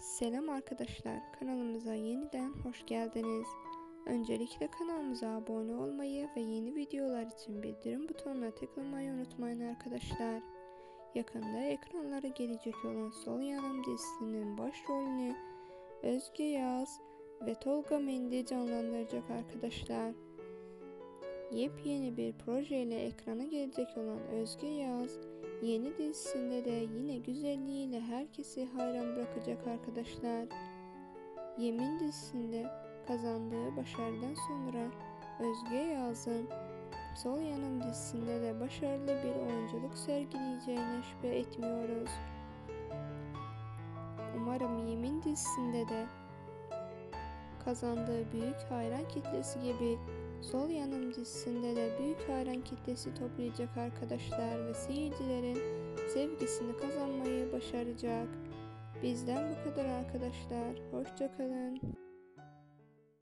Selam arkadaşlar, kanalımıza yeniden hoş geldiniz. Öncelikle kanalımıza abone olmayı ve yeni videolar için bildirim butonuna tıklamayı unutmayın arkadaşlar. Yakında ekranlara gelecek olan Sol Yanım dizisinin başrolünü Özge Yağız ve Tolga Mendi canlandıracak arkadaşlar. Yepyeni bir projeyle ekrana gelecek olan Özge Yağız, yeni dizisinde de yine güzelliğiyle herkesi hayran bırakacak arkadaşlar. Yemin dizisinde kazandığı başarıdan sonra Özge Yağız'ın Sol Yanım dizisinde de başarılı bir oyunculuk sergileyeceğine şüphe etmiyoruz. Umarım Yemin dizisinde de kazandığı büyük hayran kitlesi gibi Sol Yanım dizisinde de büyük hayran kitlesi toplayacak arkadaşlar ve seyircilerin sevgisini kazanmayı başaracak. Bizden bu kadar arkadaşlar. Hoşçakalın.